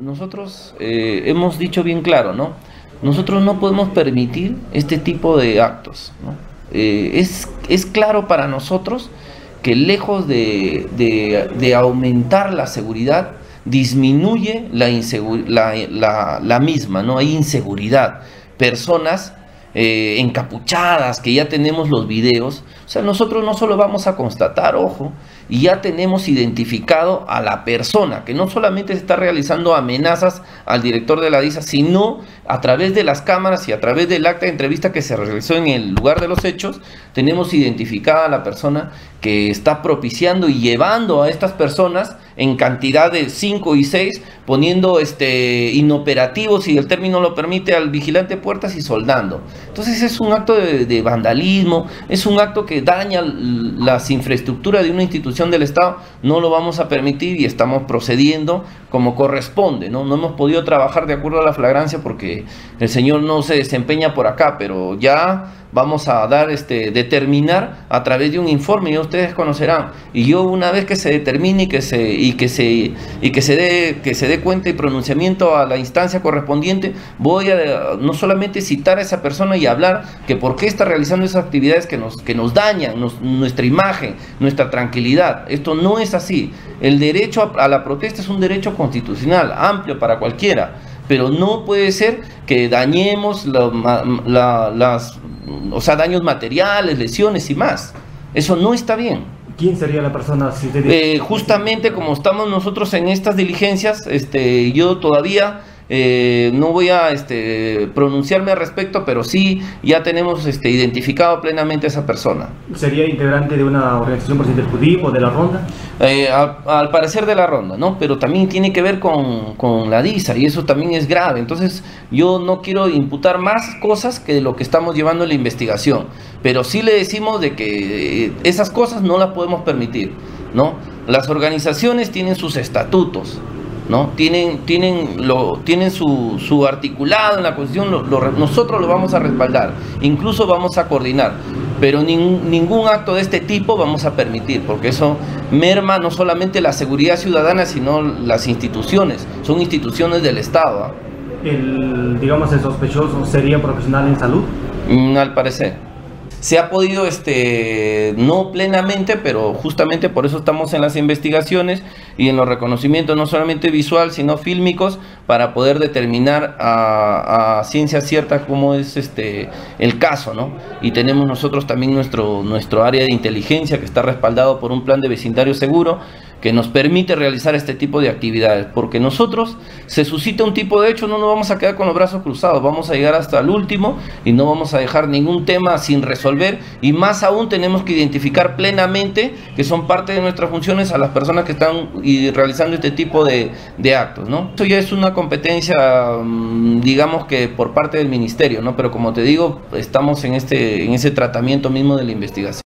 nosotros eh, hemos dicho bien claro, ¿no? Nosotros no podemos permitir este tipo de actos. ¿no? Eh, es, es claro para nosotros que lejos de, de, de aumentar la seguridad, disminuye la, la, la, la, misma, ¿no? Hay inseguridad. Personas eh, encapuchadas, que ya tenemos los videos. O sea, nosotros no solo vamos a constatar, ojo, y ya tenemos identificado a la persona, que no solamente se está realizando amenazas al director de la DISA, sino a través de las cámaras y a través del acta de entrevista que se realizó en el lugar de los hechos, tenemos identificada a la persona que está propiciando y llevando a estas personas en cantidad de 5 y 6, poniendo este, inoperativos, si el término lo permite, al vigilante puertas y soldando. Entonces es un acto de, vandalismo, es un acto que daña las infraestructuras de una institución del Estado, no lo vamos a permitir y estamos procediendo como corresponde, ¿no? No hemos podido trabajar de acuerdo a la flagrancia porque el señor no se desempeña por acá, pero ya vamos a dar este determinar a través de un informe ustedes conocerán. Y yo una vez que se determine y que se y que se y que se dé que se dé cuenta y pronunciamiento a la instancia correspondiente voy a no solamente citar a esa persona y hablar que por qué está realizando esas actividades que nos que nos dañan nos, nuestra imagen nuestra tranquilidad. Esto no es así. El derecho a, la protesta es un derecho constitucional amplio para cualquiera. Pero no puede ser que dañemos la, la, o sea, daños materiales, lesiones y más. Eso no está bien. ¿Quién sería la persona? Si eh, justamente como estamos nosotros en estas diligencias, este, yo todavía eh, no voy a este, pronunciarme al respecto, pero sí ya tenemos este, identificado plenamente a esa persona. ¿Sería integrante de una organización por del PUDIP o de la Ronda? Eh, al, al, parecer de la Ronda, ¿no? Pero también tiene que ver con, con, la DISA y eso también es grave. Entonces yo no quiero imputar más cosas que lo que estamos llevando en la investigación, pero sí le decimos de que eh, esas cosas no las podemos permitir, ¿no? Las organizaciones tienen sus estatutos, ¿no? Tienen, tienen, lo, tienen su, su articulado en la Constitución, lo, lo, nosotros lo vamos a respaldar, incluso vamos a coordinar, pero nin, ningún acto de este tipo vamos a permitir, porque eso merma no solamente la seguridad ciudadana, sino las instituciones, son instituciones del Estado. ¿eh? El, digamos, el sospechoso sería profesional en salud? Mm, al parecer se ha podido, este, no plenamente, pero justamente por eso estamos en las investigaciones y en los reconocimientos, no solamente visual, sino fílmicos, para poder determinar a, ciencia cierta cómo es este, el caso, ¿no? Y tenemos nosotros también nuestro, nuestro área de inteligencia que está respaldado por un plan de vecindario seguro, que nos permite realizar este tipo de actividades, porque nosotros se suscita un tipo de hecho, no nos vamos a quedar con los brazos cruzados, vamos a llegar hasta el último y no vamos a dejar ningún tema sin resolver y más aún tenemos que identificar plenamente que son parte de nuestras funciones a las personas que están realizando este tipo de, de actos, ¿no? Esto ya es una competencia, digamos que por parte del ministerio, ¿no? Pero como te digo, estamos en, este, en ese tratamiento mismo de la investigación.